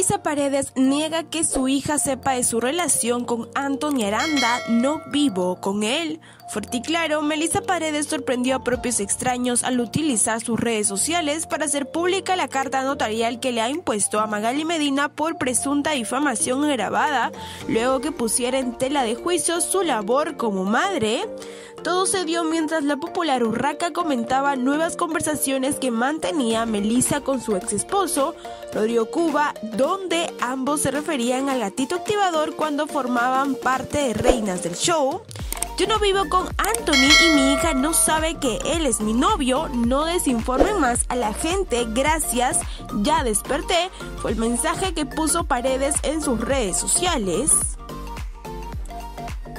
Melissa Paredes niega que su hija sepa de su relación con Anthony Aranda, no vivo con él. Fuerte y claro, Melissa Paredes sorprendió a propios extraños al utilizar sus redes sociales para hacer pública la carta notarial que le ha impuesto a Magali Medina por presunta difamación grabada, luego que pusiera en tela de juicio su labor como madre. Todo se dio mientras la popular Urraca comentaba nuevas conversaciones que mantenía Melissa con su ex esposo, Rodrigo Cuba, donde ambos se referían al gatito activador cuando formaban parte de reinas del show. Yo no vivo con Anthony y mi hija no sabe que él es mi novio. No desinformen más a la gente. Gracias. Ya desperté. Fue el mensaje que puso Paredes en sus redes sociales.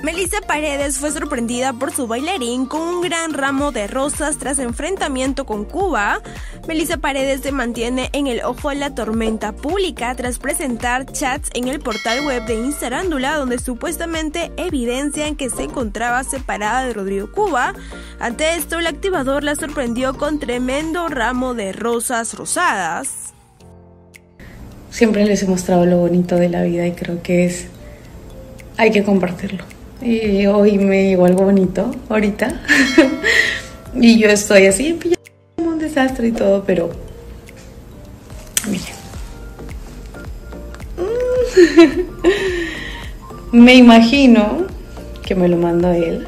Melissa Paredes fue sorprendida por su bailarín con un gran ramo de rosas tras enfrentamiento con Cuba. Melissa Paredes se mantiene en el ojo de la tormenta pública tras presentar chats en el portal web de Instarándula donde supuestamente evidencian que se encontraba separada de Rodrigo Cuba. Ante esto, el activador la sorprendió con tremendo ramo de rosas rosadas. Siempre les he mostrado lo bonito de la vida y creo que es hay que compartirlo. Y hoy me llegó algo bonito, ahorita. y yo estoy así, como un desastre y todo, pero. Miren. me imagino que me lo manda él.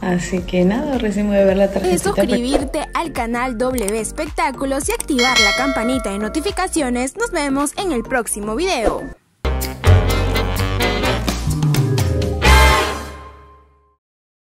Así que nada, recién voy a ver la tarjeta. suscribirte al canal W Espectáculos y activar la campanita de notificaciones. Nos vemos en el próximo video.